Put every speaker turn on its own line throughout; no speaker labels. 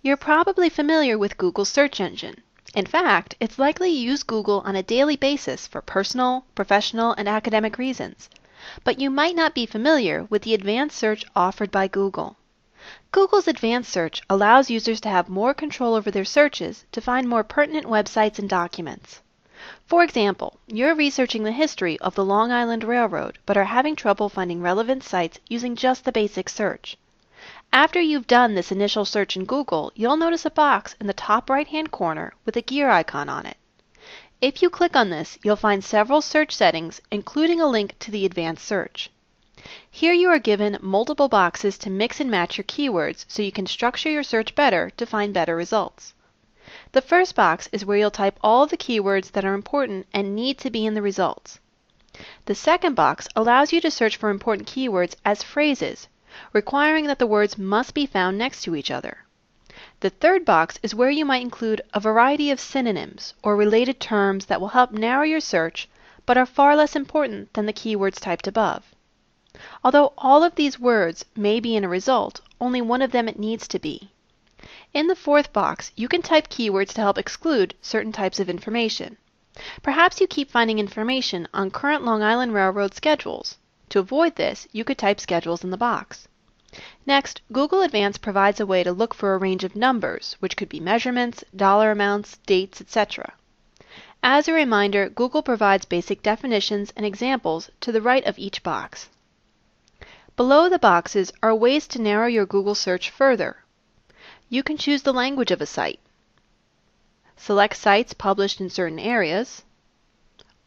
You're probably familiar with Google's search engine. In fact, it's likely you use Google on a daily basis for personal, professional, and academic reasons. But you might not be familiar with the advanced search offered by Google. Google's advanced search allows users to have more control over their searches to find more pertinent websites and documents. For example, you're researching the history of the Long Island Railroad but are having trouble finding relevant sites using just the basic search. After you've done this initial search in Google, you'll notice a box in the top right hand corner with a gear icon on it. If you click on this, you'll find several search settings, including a link to the advanced search. Here you are given multiple boxes to mix and match your keywords so you can structure your search better to find better results. The first box is where you'll type all the keywords that are important and need to be in the results. The second box allows you to search for important keywords as phrases requiring that the words must be found next to each other. The third box is where you might include a variety of synonyms or related terms that will help narrow your search but are far less important than the keywords typed above. Although all of these words may be in a result, only one of them it needs to be. In the fourth box, you can type keywords to help exclude certain types of information. Perhaps you keep finding information on current Long Island Railroad schedules. To avoid this, you could type schedules in the box. Next, Google Advanced provides a way to look for a range of numbers, which could be measurements, dollar amounts, dates, etc. As a reminder, Google provides basic definitions and examples to the right of each box. Below the boxes are ways to narrow your Google search further. You can choose the language of a site, select sites published in certain areas,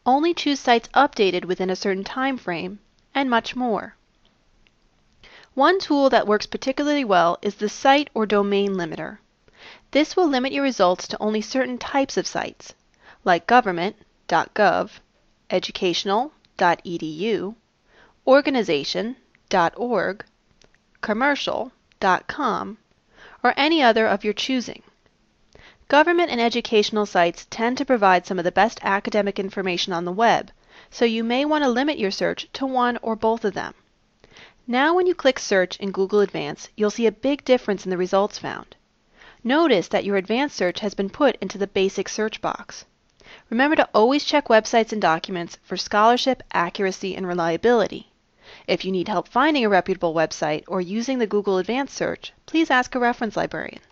only choose sites updated within a certain time frame, and much more. One tool that works particularly well is the Site or Domain Limiter. This will limit your results to only certain types of sites, like government.gov, educational.edu, organization.org, commercial.com, or any other of your choosing. Government and educational sites tend to provide some of the best academic information on the web, so you may want to limit your search to one or both of them. Now when you click Search in Google Advanced, you'll see a big difference in the results found. Notice that your advanced search has been put into the basic search box. Remember to always check websites and documents for scholarship, accuracy, and reliability. If you need help finding a reputable website or using the Google Advanced Search, please ask a reference librarian.